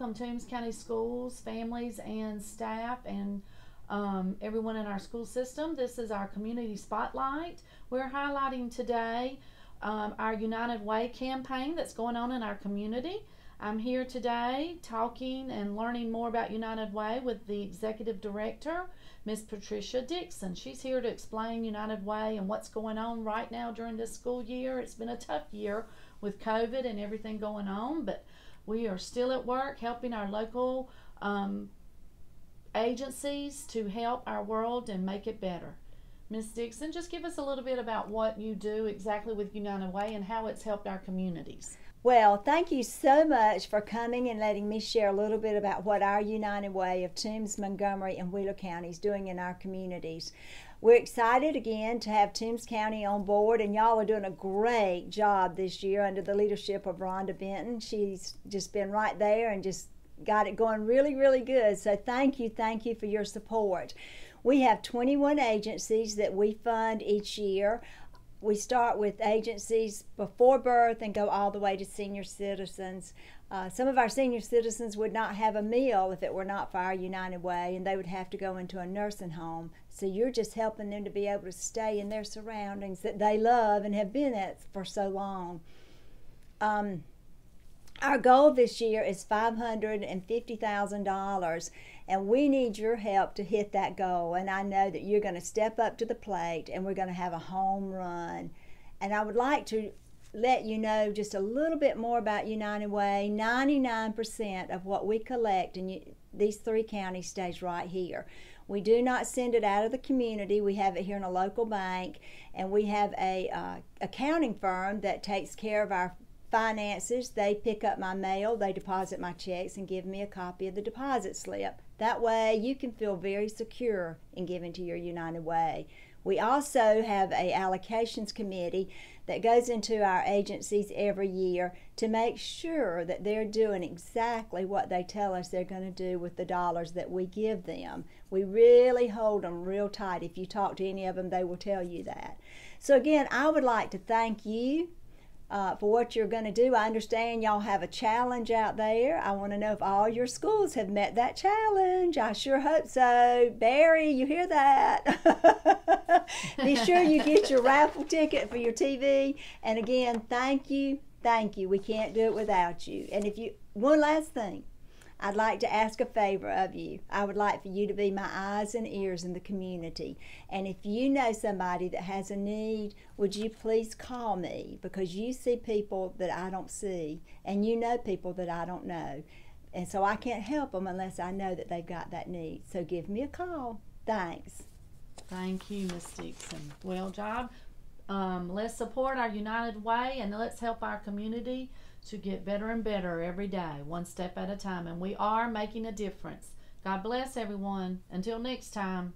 on Toombs County schools, families, and staff, and um, everyone in our school system. This is our community spotlight. We're highlighting today um, our United Way campaign that's going on in our community. I'm here today talking and learning more about United Way with the executive director, Miss Patricia Dixon. She's here to explain United Way and what's going on right now during this school year. It's been a tough year with COVID and everything going on, but we are still at work helping our local um, agencies to help our world and make it better. Miss Dixon, just give us a little bit about what you do exactly with United Way and how it's helped our communities. Well, thank you so much for coming and letting me share a little bit about what our United Way of Toombs, Montgomery, and Wheeler counties is doing in our communities. We're excited again to have Toombs County on board, and y'all are doing a great job this year under the leadership of Rhonda Benton. She's just been right there and just got it going really, really good. So, thank you, thank you for your support. We have 21 agencies that we fund each year we start with agencies before birth and go all the way to senior citizens. Uh, some of our senior citizens would not have a meal if it were not for our United Way, and they would have to go into a nursing home. So you're just helping them to be able to stay in their surroundings that they love and have been at for so long. Um, our goal this year is $550,000 and we need your help to hit that goal. And I know that you're going to step up to the plate and we're going to have a home run. And I would like to let you know just a little bit more about United Way. 99% of what we collect in these three counties stays right here. We do not send it out of the community. We have it here in a local bank, and we have a uh, accounting firm that takes care of our finances. They pick up my mail, they deposit my checks, and give me a copy of the deposit slip. That way you can feel very secure in giving to your United Way. We also have a allocations committee that goes into our agencies every year to make sure that they're doing exactly what they tell us they're going to do with the dollars that we give them. We really hold them real tight. If you talk to any of them, they will tell you that. So again, I would like to thank you uh, for what you're going to do. I understand y'all have a challenge out there. I want to know if all your schools have met that challenge. I sure hope so. Barry, you hear that? Be sure you get your raffle ticket for your TV. And again, thank you. Thank you. We can't do it without you. And if you, one last thing, I'd like to ask a favor of you. I would like for you to be my eyes and ears in the community. And if you know somebody that has a need, would you please call me? Because you see people that I don't see, and you know people that I don't know. And so I can't help them unless I know that they've got that need. So give me a call. Thanks. Thank you, Miss Dixon. Well job. Um, let's support our United Way and let's help our community to get better and better every day, one step at a time. And we are making a difference. God bless everyone. Until next time.